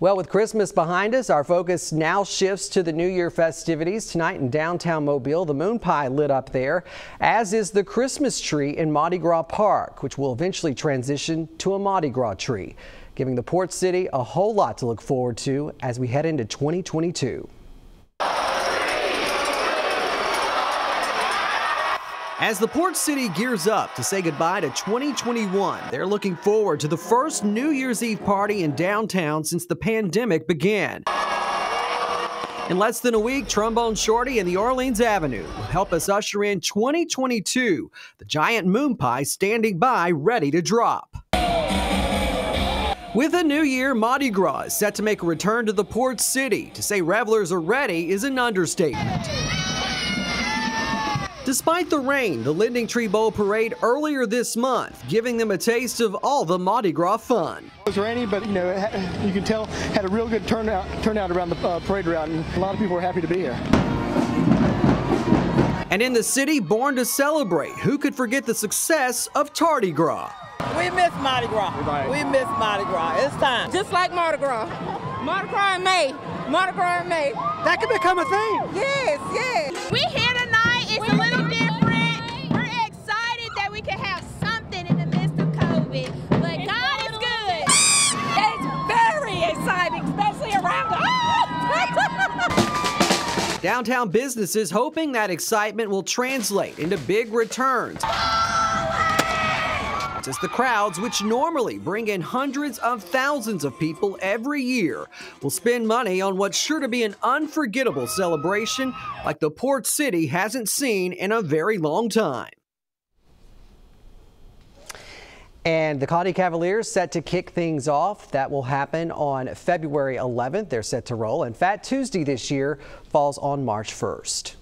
Well, with Christmas behind us, our focus now shifts to the New Year festivities. Tonight in downtown Mobile, the moon pie lit up there, as is the Christmas tree in Mardi Gras Park, which will eventually transition to a Mardi Gras tree, giving the port city a whole lot to look forward to as we head into 2022. As the port city gears up to say goodbye to 2021, they're looking forward to the first New Year's Eve party in downtown since the pandemic began. In less than a week, Trombone Shorty and the Orleans Avenue will help us usher in 2022, the giant moon pie standing by ready to drop. With a new year, Mardi Gras is set to make a return to the port city. To say revelers are ready is an understatement. Despite the rain, the Lending Tree Bowl parade earlier this month, giving them a taste of all the Mardi Gras fun. It was rainy, but you know, you can tell had a real good turnout turnout around the uh, parade route, and a lot of people were happy to be here. And in the city, born to celebrate, who could forget the success of Tardy Gras? We miss Mardi Gras. We miss Mardi Gras. It's time. Just like Mardi Gras. Mardi Gras in May. Mardi Gras in May. That could become a thing. Yes, yes. We here tonight. Downtown businesses hoping that excitement will translate into big returns as the crowds, which normally bring in hundreds of thousands of people every year, will spend money on what's sure to be an unforgettable celebration like the port city hasn't seen in a very long time. And the Conde Cavaliers set to kick things off. That will happen on February 11th. They're set to roll. And Fat Tuesday this year falls on March 1st.